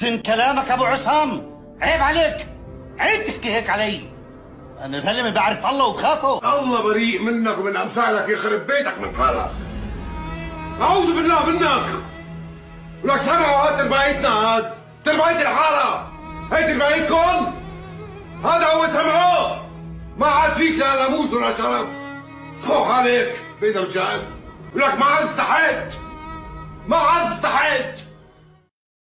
زين كلامك أبو عصام عيب عليك عيب تحكي هيك علي. أنا زلمه بعرف الله وبخافه. الله بريء منك ومن أمثالك يخرب بيتك من حالك أعوذ بالله منك. ولك سمعوا هاد تربايتنا هاد. ترباية الحارة. هي تربايتكم هذا هو سمعوه ما عاد فيك لا لموت ولا شرف فوق عليك بيضة رجال ولك ما عاد استحيت. ما عاد